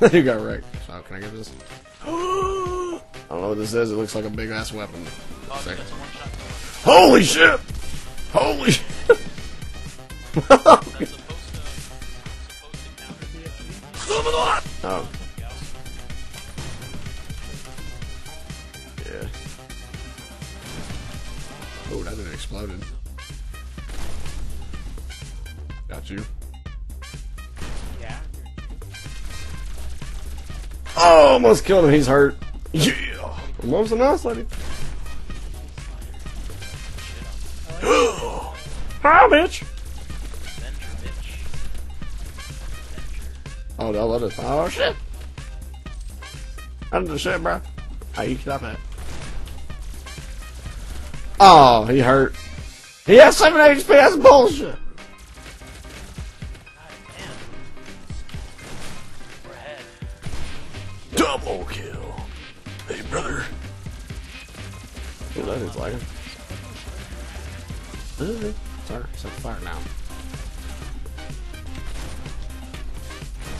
you got wrecked. So can I get this? I don't know what this is. It looks like a big ass weapon. Oh, Second. that's a one shot. Holy shit! Holy shit! That's supposed to, oh. supposed to oh, yeah. Oh, that didn't exploded. Got you. Oh, almost killed him. He's hurt. Yeah. Was the mouse lady? Hi, bitch. Bitch. Oh, no, let us. Oh, shit. Under the shit, bro. How you stop that? Oh, he hurt. He has 7 HP. That's bullshit. Double kill. Hey, brother. Ooh, that is like him. Ooh, Sorry, set the fire now.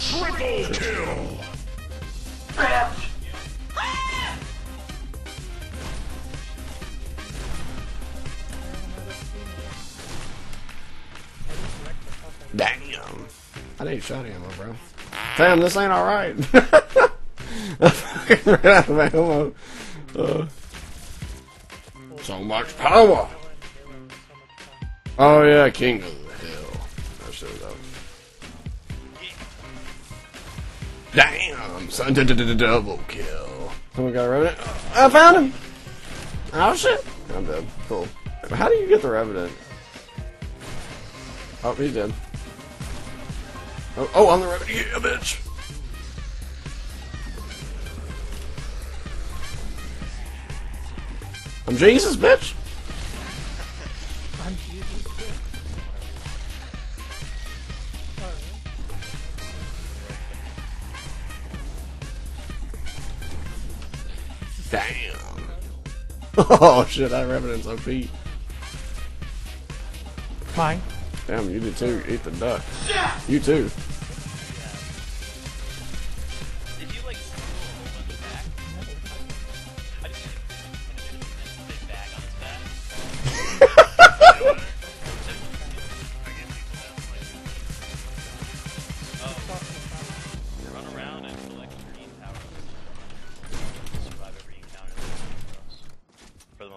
Triple kill. Damn. I need shot ammo, bro. Damn, this ain't alright. I fucking ran out of ammo. Uh, so much power. Oh yeah, King of the Hill. That shows up. Damn, son, d- d- d- double kill. Someone got a revenant. I found him. Oh shit. I'm dead. Cool. How do you get the revenant? Oh, he's dead. Oh, oh, I'm the revenant. Yeah, bitch. I'm Jesus, bitch. I'm Jesus. Damn. Oh shit, that revenant's feet. Fine. Damn, you did too. Eat the duck. You too.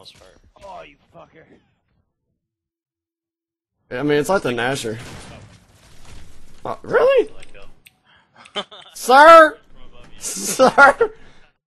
Most part. Oh, you fucker. I mean, it's like the Nasher. Oh, really? Uh, Sir? Sir?